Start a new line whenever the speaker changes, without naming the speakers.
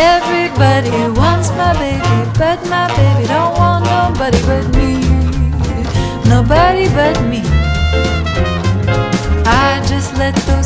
Everybody wants my baby, but my baby don't want nobody but me. Nobody but me. I just let the